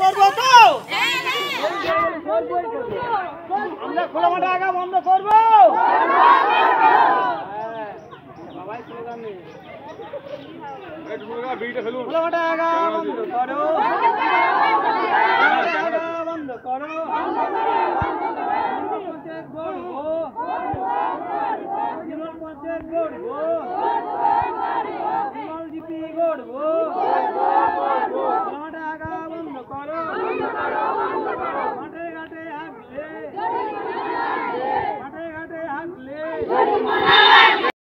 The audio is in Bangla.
করব তো আমরা খোলা মাঠে আগা বন্ধ করব খোলা আগা বন্ধ করো বন্ধ করো জীবন পঞ্চায়েত করব Bye.